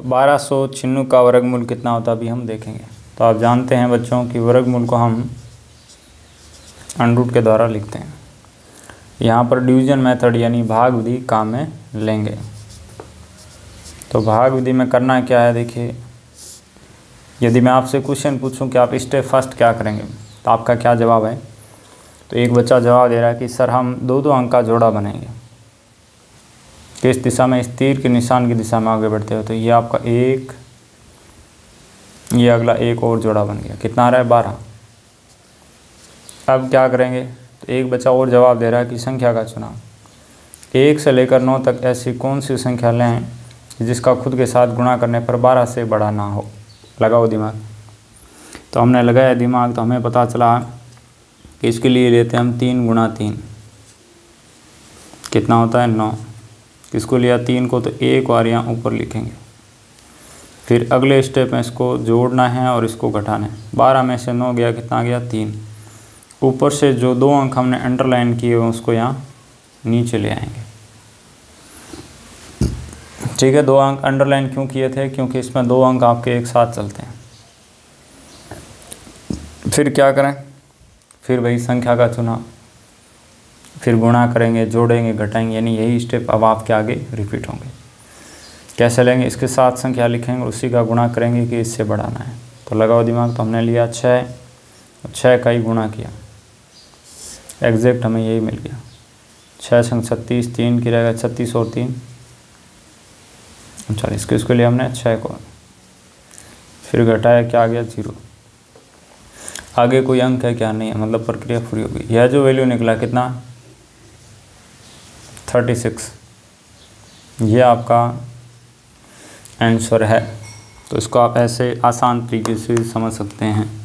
बारह सौ छिन्नू का वर्गमूल कितना होता है अभी हम देखेंगे। तो आप जानते हैं बच्चों कि वर्गमूल को हम अंडरूट के द्वारा लिखते हैं। यहाँ पर डिवीज़न मेथड यानी भाग विधि काम में लेंगे। तो भाग विधि में करना क्या है देखिए। यदि मैं आपसे क्वेश्चन पूछूँ कि आप स्टेप फ़र्स्ट क्या करेंगे तो आपका क्या जवाब है? तो एक बच्चा जवाब दे रहा है कि सर हम दो दो अंक का जोड़ा बनाएँगे। किस दिशा में, इस तीर के निशान की दिशा में आगे बढ़ते हो? तो ये आपका एक, ये अगला एक और जोड़ा बन गया। कितना आ रहा है? बारह। अब क्या करेंगे? तो एक बच्चा और जवाब दे रहा है कि संख्या का चुनाव। एक से लेकर नौ तक ऐसी कौन सी संख्या लें जिसका खुद के साथ गुणा करने पर बारह से बड़ा ना हो? लगाओ दिमाग। तो हमने लगाया दिमाग तो हमें पता चला कि इसके लिए लेते हैं हम तीन गुणा तीन। कितना होता है? नौ। किसको लिया? तीन को तो एक बार यहाँ ऊपर लिखेंगे। फिर अगले स्टेप में इसको जोड़ना है और इसको घटाना है। बारह में से नौ गया, कितना गया? तीन। ऊपर से जो दो अंक हमने अंडरलाइन किए हुए उसको यहाँ नीचे ले आएँगे। ठीक है, दो अंक अंडरलाइन क्यों किए थे? क्योंकि इसमें दो अंक आपके एक साथ चलते हैं। फिर क्या करें? फिर वही संख्या का चुनाव। फिर गुणा करेंगे, जोड़ेंगे, घटाएँगे, यानी यही स्टेप अब आपके आगे रिपीट होंगे। कैसे लेंगे? इसके साथ संख्या लिखेंगे, उसी का गुणा करेंगे कि इससे बढ़ाना है। तो लगाओ दिमाग तो हमने लिया छः। छः का ही गुणा किया। एग्जैक्ट हमें यही मिल गया। छः संग छत्तीस, तीन की रहेगा छत्तीस और तीन। अच्छा इसके इसके लिए हमने छः को फिर घटाया, क्या आ गया? ज़ीरो। आगे कोई अंक है क्या? नहीं है मतलब प्रक्रिया पूरी हो गई। यह जो वैल्यू निकला, कितना? Thirty six. ये आपका आंसर है। तो इसको आप ऐसे आसान तरीके से समझ सकते हैं।